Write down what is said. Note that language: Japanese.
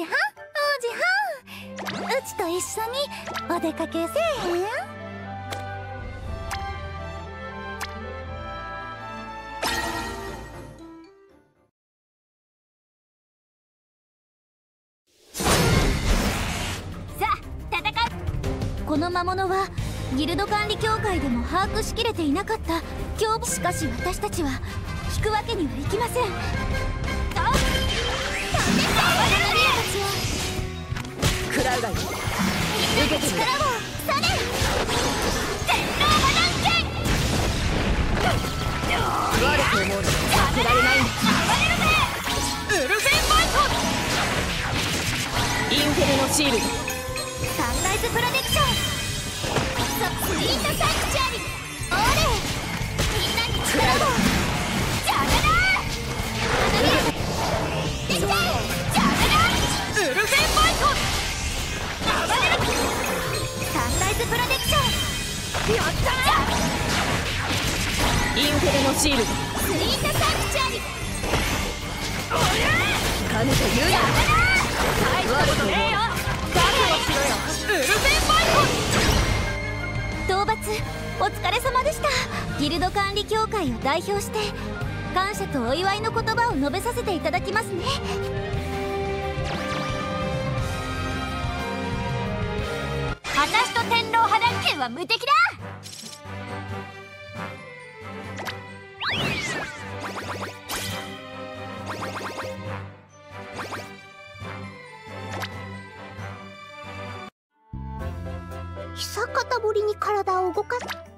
は王子はん。うちと一緒にお出かけせえへんさあ戦う。この魔物はギルド管理協会でも把握しきれていなかった凶暴しかし私たちは引くわけにはいきませんあ食らうがいい。受けてみろ力をされ天皇魔弾剣。悪く思うのは負けられないんだウルフェンバイトインフェルノシール。ドサンライズプロテクション。スイートサンインフェルノシールドスイートサンクチュアリかぬと言うな大したことねえよ。覚悟しろよウルフェンバイト討伐お疲れ様でしたギルド管理協会を代表して感謝とお祝いの言葉を述べさせていただきますね私と天狼波乱剣は無敵だ。久方ぶりに体を動かす。